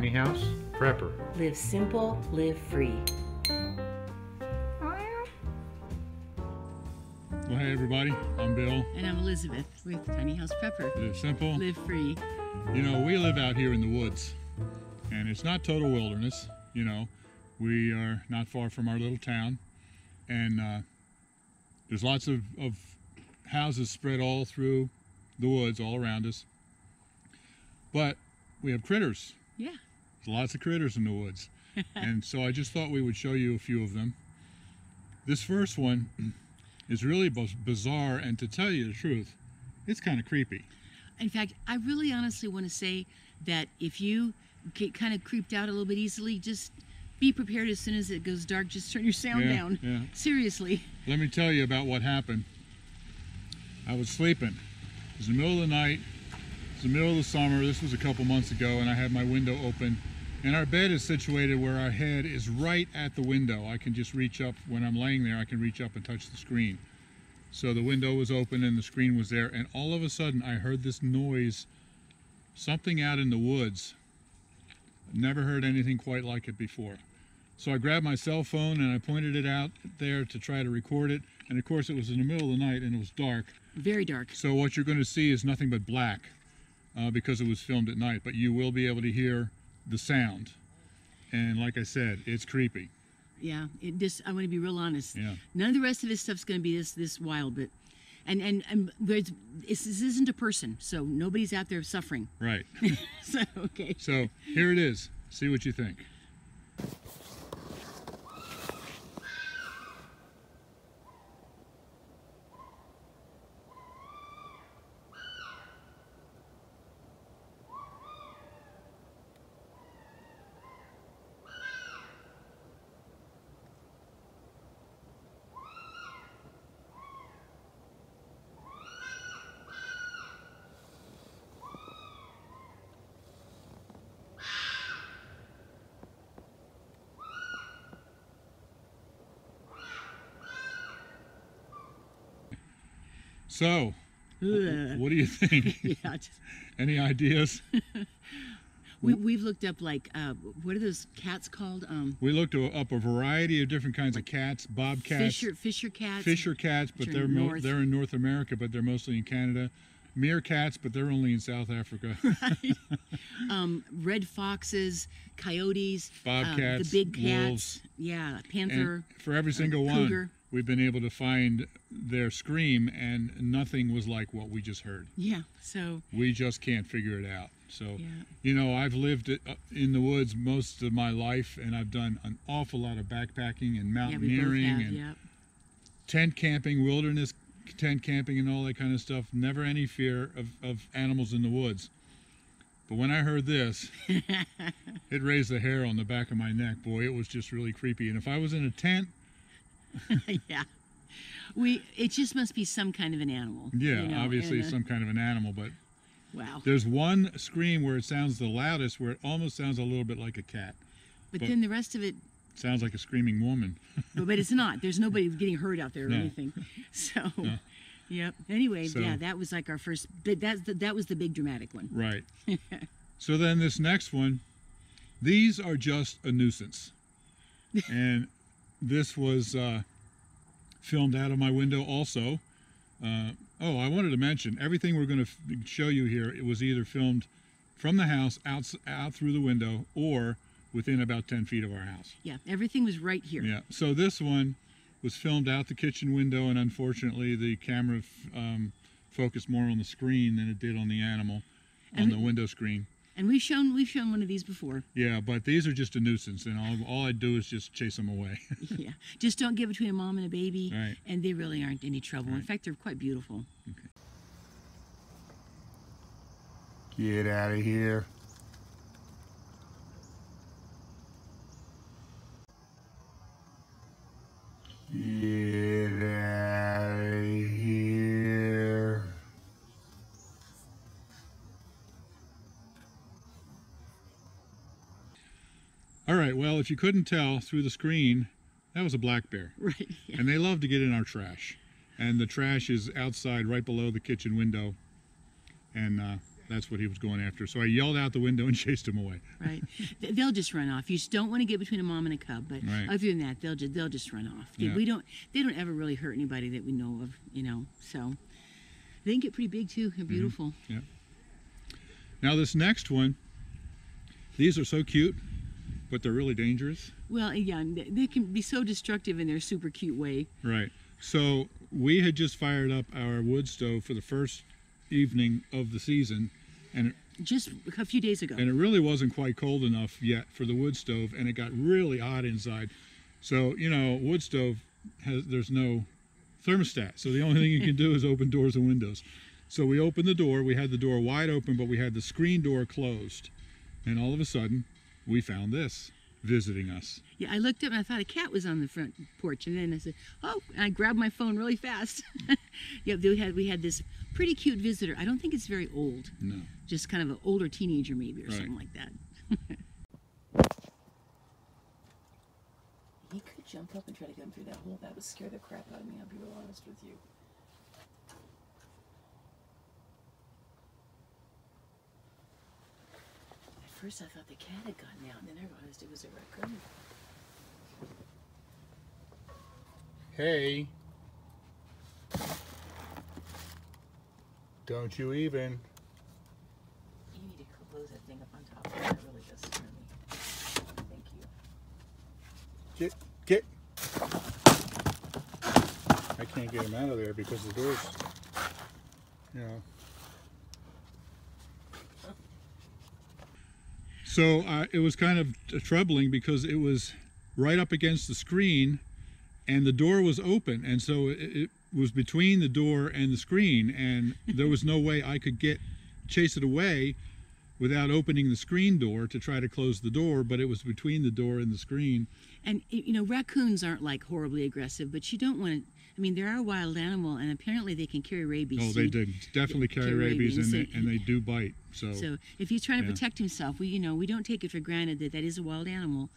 Tiny House Prepper. Live simple, live free. Well, hey everybody, I'm Bill. And I'm Elizabeth with Tiny House Prepper. Live simple. Live free. You know, we live out here in the woods, and it's not total wilderness. You know, we are not far from our little town, and uh, there's lots of, of houses spread all through the woods, all around us. But we have critters. Yeah. There's lots of critters in the woods. and so I just thought we would show you a few of them. This first one is really bizarre, and to tell you the truth, it's kind of creepy. In fact, I really honestly want to say that if you get kind of creeped out a little bit easily, just be prepared as soon as it goes dark. Just turn your sound Yeah, down. yeah. Seriously. Let me tell you about what happened. I was sleeping. It was the middle of the night. It was the middle of the summer. This was a couple months ago, and I had my window open. And our bed is situated where our head is right at the window. I can just reach up when I'm laying there. I can reach up and touch the screen. So the window was open and the screen was there, and all of a sudden I heard this noise, something out in the woods. Never heard anything quite like it before. So I grabbed my cell phone and I pointed it out there to try to record it. And of course, it was in the middle of the night and it was dark. Very dark. So what you're going to see is nothing but black uh, because it was filmed at night. But you will be able to hear the sound. And like I said, it's creepy. Yeah. It just I want to be real honest. Yeah. None of the rest of this stuff's going to be this this wild, but and and, and there's, this isn't a person, so nobody's out there suffering. Right. So okay. so here it is. See what you think. So, what do you think? yeah. Just, Any ideas? we we've looked up like uh, what are those cats called? Um, We looked up a variety of different kinds of cats, bobcats, Fisher Fisher cats. fisher cats, but they're north. they're in North America, but they're mostly in Canada. Meerkats, but they're only in South Africa. um, red foxes, coyotes, um, Bobcats, the big cats, wolves. yeah, panther. and for every single cougar. one, we've been able to find their scream, and nothing was like what we just heard. yeah, so We just can't figure it out. So, Yeah. you know, I've lived uh, in the woods most of my life, and I've done an awful lot of backpacking and yeah, mountaineering have. and Yeah, tent camping, wilderness tent camping, and all that kind of stuff. Never any fear of, of animals in the woods. But when I heard this, it raised the hair on the back of my neck. Boy, it was just really creepy. And if I was in a tent, yeah. We it just must be some kind of an animal. yeah, you know, obviously and, uh, some kind of an animal. But wow. there's one scream where it sounds the loudest, where it almost sounds a little bit like a cat. But, but- then the rest of it, sounds like a screaming woman. but, but it's not. There's nobody getting hurt out there or No. anything. So, No. yep. Anyway, So- yeah, that was like our first. But that's the, that was the big dramatic one. Right. so then this next one, these are just a nuisance. and this was uh, filmed out of my window also. Uh, oh, I wanted to mention everything we're going to show you here. It was either filmed from the house out out through the window or within about 10 feet of our house. Yeah, everything was right here. Yeah. So this one was filmed out the kitchen window, and unfortunately, the camera f- um, focused more on the screen than it did on the animal on the window screen. And we've shown we've shown one of these before. Yeah, but these are just a nuisance, and all, all I do is just chase them away. yeah, just don't get between a mom and a baby, Right. and they really aren't any trouble. In fact, they're quite beautiful. Get out of here. Get out of here. Right. Well, if you couldn't tell through the screen, that was a black bear, Right. Yeah. and they love to get in our trash. And the trash is outside, right below the kitchen window, and uh, that's what he was going after. So I yelled out the window and chased him away. right? They'll just run off. You just don't want to get between a mom and a cub. But Right. other than that, they'll just they'll just run off. Yeah. We don't. They don't ever really hurt anybody that we know of. You know. So they can get pretty big too Mm-hmm. and beautiful. Yeah. Now this next one, these are so cute, but they're really dangerous. Well, yeah, they- can be so destructive in their super cute way. Right. So we had just fired up our wood stove for the first evening of the season, and it, Just a few days ago. and it really wasn't quite cold enough yet for the wood stove, and it got really hot inside. So you know, wood stove has there's no thermostat, so the only thing you can do is open doors and windows. So we opened the door. We had the door wide open, but we had the screen door closed, and all of a sudden, we found this visiting us. Yeah, I looked up and I thought a cat was on the front porch, and then I said, "Oh!" And I grabbed my phone really fast. yeah, we had we had this pretty cute visitor. I don't think it's very old, No. just kind of an older teenager maybe or Right. something like that. he could jump up and try to come through that hole. That would scare the crap out of me. I'll be real honest with you. First, I thought the cat had gotten out, and then I realized it was a raccoon. Hey. Don't you even. You need to close that thing up on top. of That really does scare me. Thank you. Get, get. I can't get him out of there because the door's, you know. So uh, it was kind of troubling because it was right up against the screen and the door was open. And so it, it was between the door and the screen. And there was no way I could get, chase it away without opening the screen door to try to close the door. But it was between the door and the screen. And you know, raccoons aren't like horribly aggressive, but you don't want to. I mean, they are a wild animal, and apparently they can carry rabies. Oh, they did definitely carry carry rabies and they, and they do bite. So, So if he's trying to Yeah. protect himself, we you know we don't take it for granted that that is a wild animal,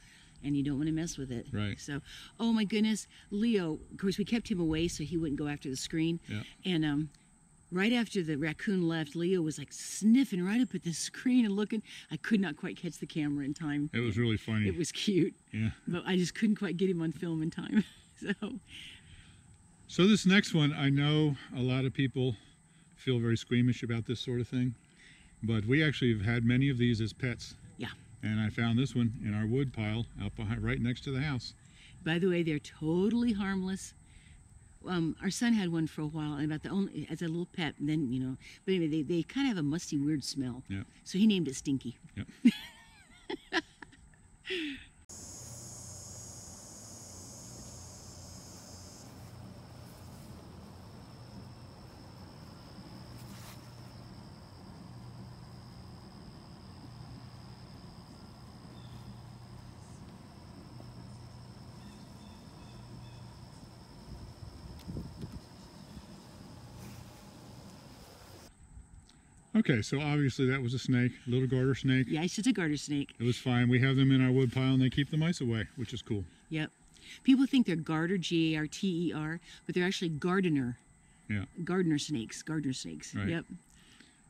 and you don't want to mess with it. Right. So, oh my goodness, Leo. Of course, we kept him away so he wouldn't go after the screen. Yeah. And um, right after the raccoon left, Leo was like sniffing right up at the screen and looking. I could not quite catch the camera in time. it was really funny. It was cute, yeah. but I just couldn't quite get him on film in time. so. So this next one, I know a lot of people feel very squeamish about this sort of thing, but we actually have had many of these as pets. Yeah. And I found this one in our wood pile out behind, right next to the house. By the way, they're totally harmless. Um, our son had one for a while, and about the only as a little pet. And then you know, but anyway, they, they kind of have a musty, weird smell. Yeah. So he named it Stinky. Yep. Okay, so obviously that was a snake, a little garter snake. Yeah, it's a garter snake. It was fine. We have them in our wood pile and they keep the mice away, which is cool. Yep. People think they're garter, G A R T E R, but they're actually gardener. Yeah. Gardener snakes. Gardener snakes. Right. Yep.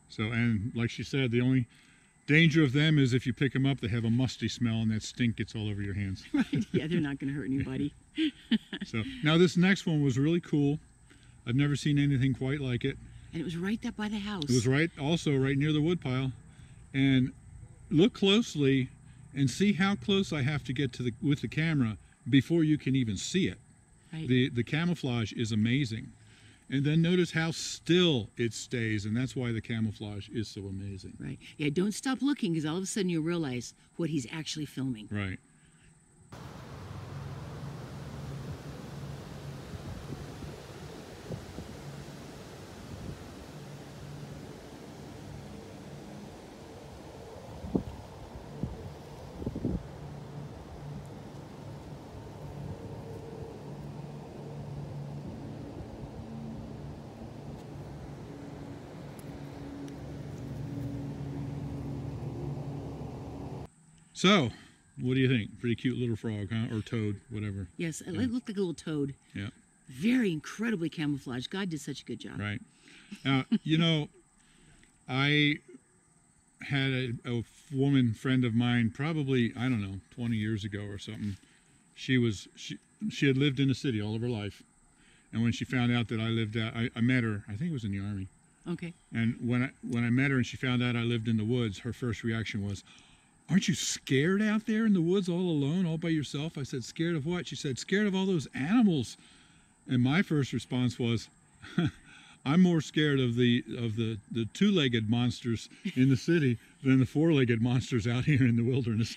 So, and like she said, the only danger of them is if you pick them up, they have a musty smell and that stink gets all over your hands. Right. Yeah, they're not going to hurt anybody. So now this next one was really cool. I've never seen anything quite like it. And it was right there by the house. It was right, also right near the woodpile. And look closely and see how close I have to get to the with the camera before you can even see it. Right. The the camouflage is amazing. And then notice how still it stays, and that's why the camouflage is so amazing. right. Yeah. Don't stop looking, because all of a sudden you'll realize what he's actually filming. Right. So, what do you think? Pretty cute little frog, huh? Or toad, whatever. Yes, it looked like a little toad. Yeah. Very incredibly camouflaged. God did such a good job. Right. Now, you know, I had a, a woman friend of mine, probably I don't know, 20 years ago or something. She was she she had lived in the city all of her life, and when she found out that I lived out, I, I met her. I think it was in the army. Okay. And when I when I met her and she found out I lived in the woods, her first reaction was, "Aren't you scared out there in the woods all alone, all by yourself?" I said, "Scared of what?" She said, "Scared of all those animals." And my first response was, "I'm more scared of the of the the two-legged monsters in the city than the four-legged monsters out here in the wilderness."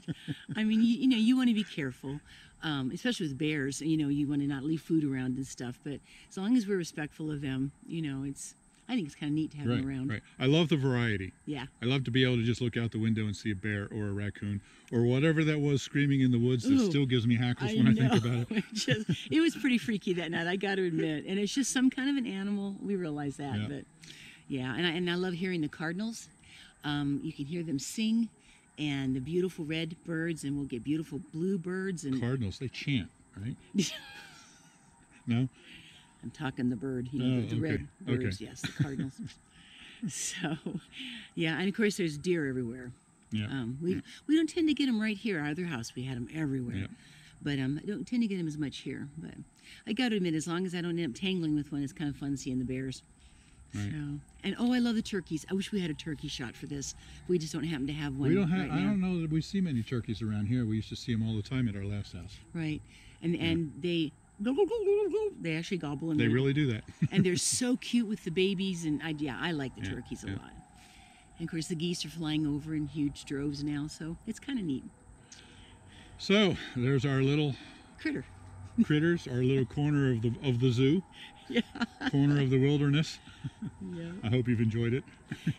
I mean, you, you know, you want to be careful, um, especially with bears. You know, you want to not leave food around and stuff. But as long as we're respectful of them, you know, it's. I think it's kind of neat to have right, them around. right. I love the variety. Yeah. I love to be able to just look out the window and see a bear or a raccoon or whatever that was screaming in the woods that still gives me hackles I when I think about it. It just, it was pretty freaky that night. I got to admit, and it's just some kind of an animal. We realize that, Yeah. but yeah, and I, and I love hearing the cardinals. Um, you can hear them sing, and the beautiful red birds, and we'll get beautiful blue birds, and Cardinals, they chant, right? No? I'm talking the bird, you know, Oh, the, the red okay, okay. birds, yes, the cardinals. so, yeah, and of course there's deer everywhere. Yeah. Um, we we don't tend to get them right here. Our other house we had them everywhere, Yeah. but um, I don't tend to get them as much here. But I got to admit, as long as I don't end up tangling with one, it's kind of fun seeing the bears. Right. So, and oh, I love the turkeys. I wish we had a turkey shot for this. We just don't happen to have one. we don't have, right I now. don't know that we see many turkeys around here. We used to see them all the time at our last house. Right, and and they they actually gobble and They really do that. and they're so cute with the babies and I, yeah i like the Yeah, turkeys a yeah. lot and of course the geese are flying over in huge droves now so it's kind of neat so there's our little critter critters, our little corner of the of the zoo. Yeah. Corner of the wilderness. yeah I hope you've enjoyed it.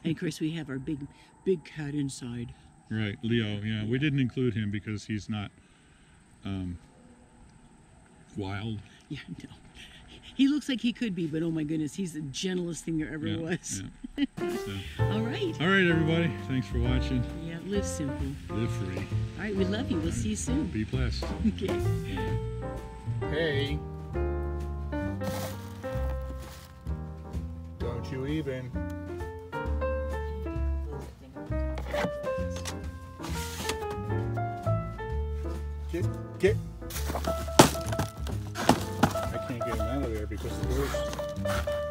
and of course we have our big big cat inside Right, Leo. Yeah, we didn't include him because he's not um, wild. yeah no he looks like he could be but oh my goodness he's the gentlest thing there ever Yeah, was yeah. So, all right all right, everybody. Thanks for watching. yeah live simple Live free. all right we love you we'll see you soon Be blessed. okay Hey. Don't you even. I can't get